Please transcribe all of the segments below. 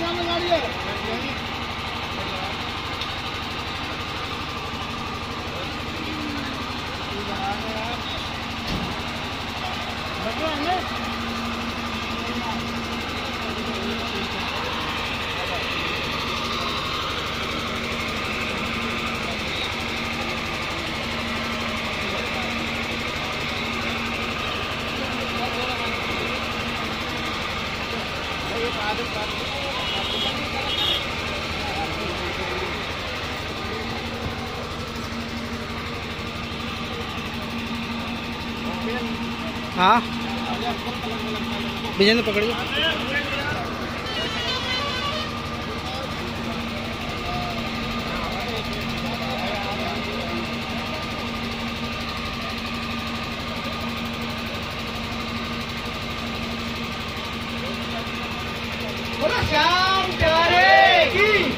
सामने गाड़ी है। हाँ। विजेंद्र पकड़िए। श्याम प्यारे की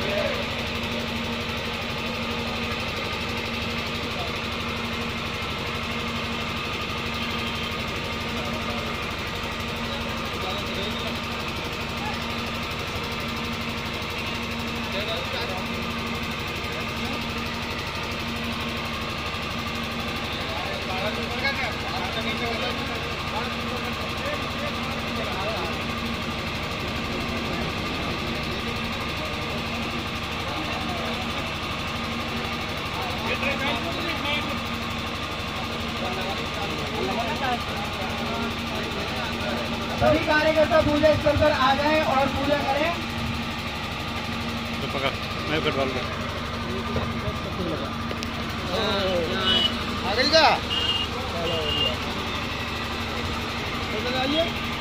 सभी कार्यकर्ता पूजा स्थल पर आ जाएँ और पूजा करें। तो पकड़ मैं पेट्रोल में। आगे जा आइए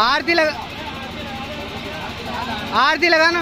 आरती लगा आरती लगाना।